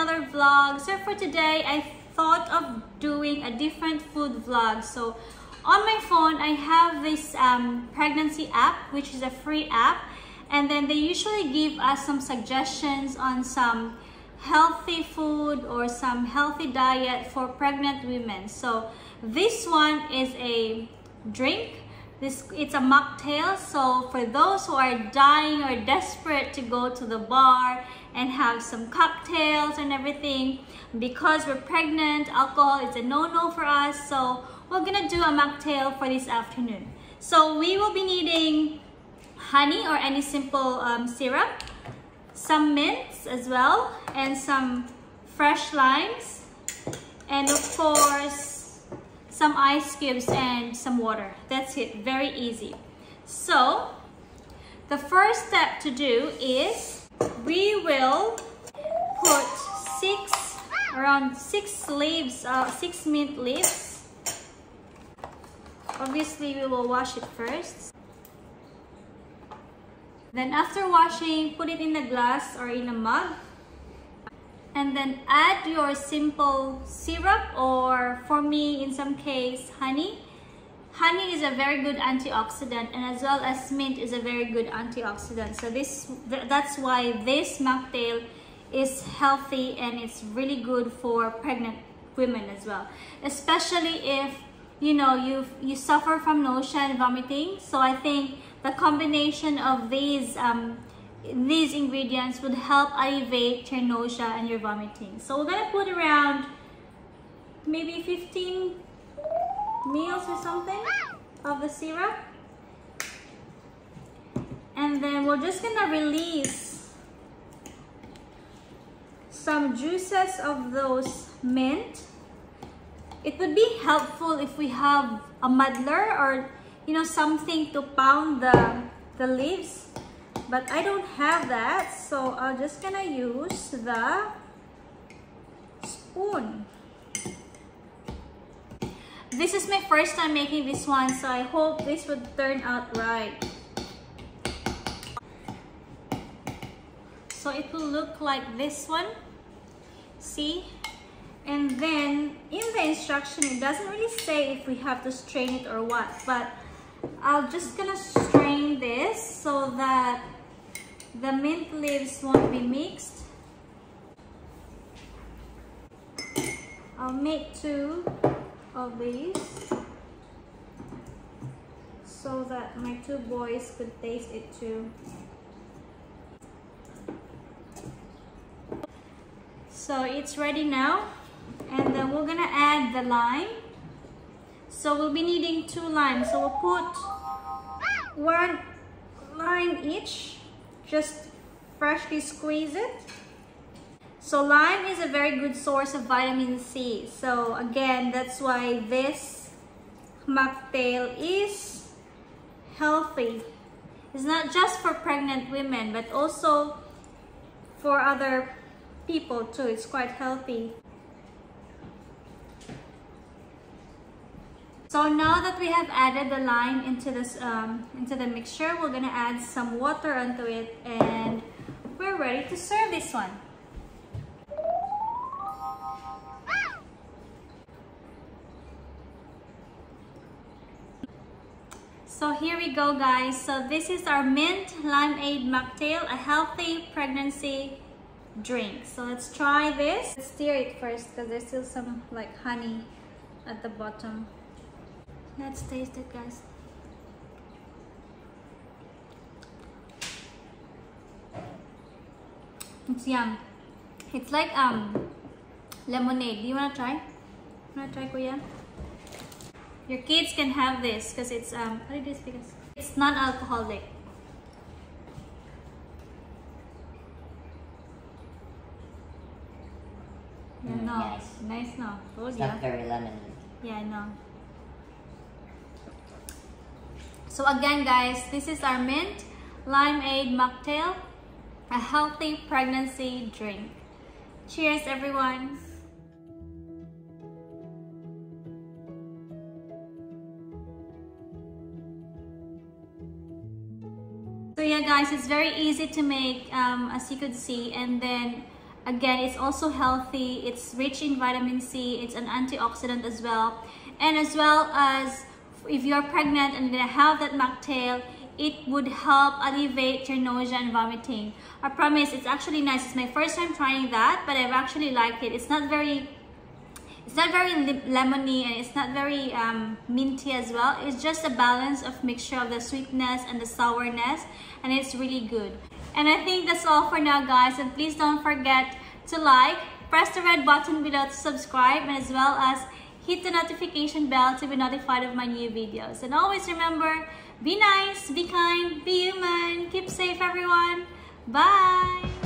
another vlog. So for today, I thought of doing a different food vlog. So on my phone, I have this um, pregnancy app, which is a free app. And then they usually give us some suggestions on some healthy food or some healthy diet for pregnant women. So this one is a drink. This It's a mocktail. So for those who are dying or desperate to go to the bar and have some cocktails and everything, because we're pregnant, alcohol is a no-no for us. So we're gonna do a mocktail for this afternoon. So we will be needing honey or any simple um, syrup, some mints as well, and some fresh limes, and of course, some ice cubes and some water. That's it, very easy. So, the first step to do is we will put six, around six leaves, uh, six mint leaves. Obviously, we will wash it first. Then after washing, put it in a glass or in a mug. And then add your simple syrup or for me, in some case, honey. Honey is a very good antioxidant and as well as mint is a very good antioxidant. So this that's why this mocktail is healthy and it's really good for pregnant women as well. Especially if you know you you suffer from nausea and vomiting. So I think the combination of these um, these ingredients would help alleviate your nausea and your vomiting. So we're gonna put around maybe 15 meals or something of the syrup. And then we're just gonna release some juices of those mint. It would be helpful if we have a muddler or you know, something to pound the, the leaves. But I don't have that, so I'm just gonna use the spoon. This is my first time making this one, so I hope this would turn out right. So it will look like this one. See? And then in the instruction, it doesn't really say if we have to strain it or what, but I'm just gonna strain this so that the mint leaves won't be mixed. I'll make two of these so that my two boys could taste it too. So it's ready now and then we're gonna add the lime so we'll be needing two limes. So we'll put one lime each. Just freshly squeeze it. So lime is a very good source of vitamin C. So again, that's why this mocktail is healthy. It's not just for pregnant women, but also for other people too. It's quite healthy. So now that we have added the lime into this um, into the mixture, we're gonna add some water onto it and we're ready to serve this one. So here we go guys. So this is our mint limeade mocktail, a healthy pregnancy drink. So let's try this. Let's stir it first because there's still some like honey at the bottom. Let's taste it, guys. It's yum. It's like um lemonade. Do you wanna try? Wanna try, Kuya? Your kids can have this because it's um what is because it's non-alcoholic. Mm, no, nice. nice no. Oh, yeah. very lemon. Yeah, I know. So again guys, this is our mint limeade mocktail, a healthy pregnancy drink. Cheers everyone! So yeah guys, it's very easy to make um, as you could see and then Again, it's also healthy. It's rich in vitamin C. It's an antioxidant as well. And as well as if you're pregnant and gonna have that mocktail, it would help alleviate your nausea and vomiting. I promise it's actually nice. It's my first time trying that, but I've actually liked it. It's not very it's not very lemony and it's not very um, minty as well. It's just a balance of mixture of the sweetness and the sourness and it's really good. And I think that's all for now guys and please don't forget to like, press the red button below to subscribe and as well as hit the notification bell to be notified of my new videos. And always remember, be nice, be kind, be human, keep safe everyone. Bye!